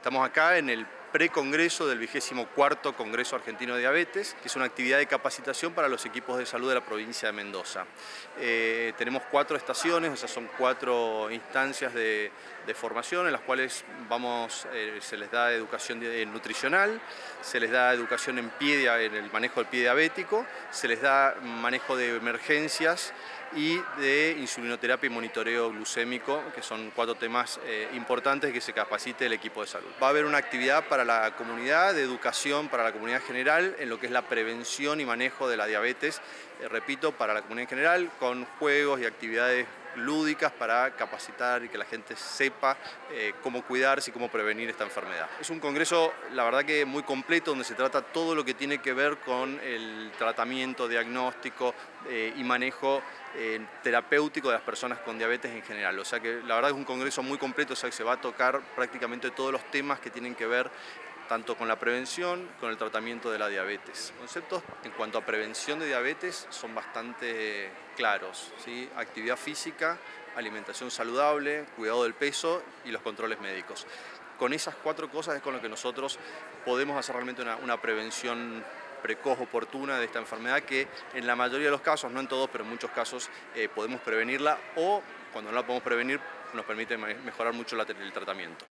Estamos acá en el precongreso del vigésimo cuarto Congreso Argentino de Diabetes, que es una actividad de capacitación para los equipos de salud de la provincia de Mendoza. Eh, tenemos cuatro estaciones, o sea, son cuatro instancias de, formación en las cuales vamos, eh, se les da educación nutricional, se les da educación en, pie, en el manejo del pie diabético, se les da manejo de emergencias y de insulinoterapia y monitoreo glucémico, que son cuatro temas eh, importantes que se capacite el equipo de salud. Va a haber una actividad para la comunidad, de educación para la comunidad general, en lo que es la prevención y manejo de la diabetes, eh, repito, para la comunidad general, con juegos y actividades lúdicas para capacitar y que la gente sepa eh, cómo cuidarse y cómo prevenir esta enfermedad. Es un congreso, la verdad que muy completo, donde se trata todo lo que tiene que ver con el tratamiento, diagnóstico y manejo terapéutico de las personas con diabetes en general. O sea que la verdad es un congreso muy completo, o sea que se va a tocar prácticamente todos los temas que tienen que ver tanto con la prevención, con el tratamiento de la diabetes. Conceptos en cuanto a prevención de diabetes son bastante claros, ¿sí? actividad física, alimentación saludable, cuidado del peso y los controles médicos. Con esas cuatro cosas es con lo que nosotros podemos hacer realmente una, prevención precoz, oportuna de esta enfermedad que en la mayoría de los casos, no en todos, pero en muchos casos eh, podemos prevenirla o cuando no la podemos prevenir nos permite mejorar mucho el tratamiento.